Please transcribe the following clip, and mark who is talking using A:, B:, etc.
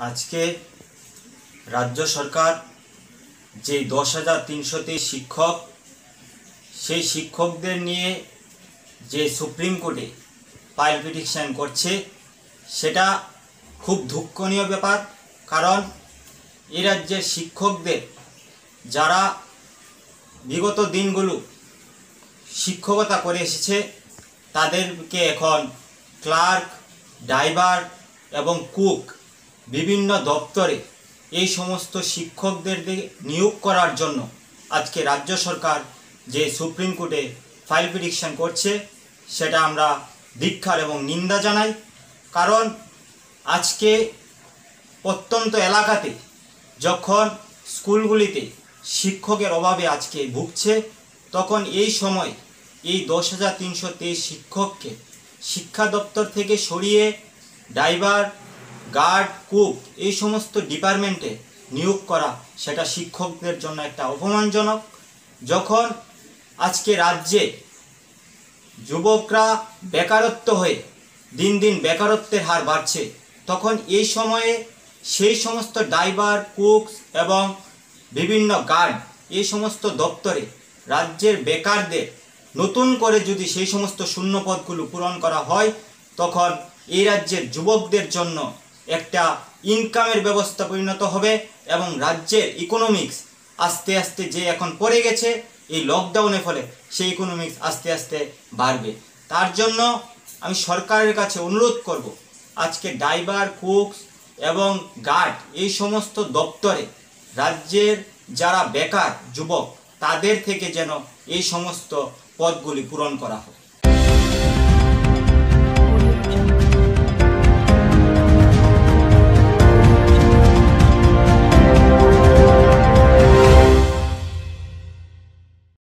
A: আজকে রাজ্য সরকার যে দশ হাজার তিনশোটি শিক্ষক, সেই শিক্ষকদের নিয়ে যে সুপ্রিম কোর্টে ফাইল পিটিশন করছে, সেটা খুব দুঃখনীয় ব্যাপার। কারণ এ রাজ্যের শিক্ষকদের যারা বিগত দিনগুলো শিক্ষকতা করে এসেছে, তাদেরকে এখন ক্লার্ক, ড্রাইভার এবং কুক বিভিন্ন দপ্তরে এই সমস্ত শিক্ষকদের নিয়োগ করার জন্য আজকে রাজ্য সরকার যে সুপ্রিম কোর্টে ফাইল পিটিশন করছে, সেটা আমরা ধিক্ষার এবং নিন্দা জানাই। কারণ আজকে প্রত্যন্ত এলাকাতে যখন স্কুলগুলিতে শিক্ষকের অভাবে আজকে ভুগছে, তখন এই সময় এই দশ হাজার তিনশো তেইশ শিক্ষককে শিক্ষা দপ্তর থেকে সরিয়ে ড্রাইভার গার্ড, কুক এই সমস্ত ডিপার্টমেন্টে নিয়োগ করা সেটা শিক্ষকদের জন্য একটা অপমানজনক। যখন আজকে রাজ্যে যুবকরা বেকারত্ব হয়ে দিন দিন বেকারত্বের হার বাড়ছে, তখন এই সময়ে সেই সমস্ত ড্রাইভার, কুকস এবং বিভিন্ন গার্ড এই সমস্ত দপ্তরে রাজ্যের বেকারদের নতুন করে যদি সেই সমস্ত শূন্য পদগুলো পূরণ করা হয়, তখন এই রাজ্যের যুবকদের জন্য একটা ইনকামের ব্যবস্থা পরিণত হবে এবং রাজ্যের ইকোনমিক্স আস্তে আস্তে যে এখন পড়ে গেছে, এই লকডাউনের ফলে সেই ইকোনমিক্স আস্তে আস্তে বাড়বে। তার জন্য আমি সরকারের কাছে অনুরোধ করব, আজকে ড্রাইভার কুকস এবং গার্ড এই সমস্ত দপ্তরে রাজ্যের যারা বেকার যুবক, তাদের থেকে যেন এই সমস্ত পদগুলি পূরণ করা হয়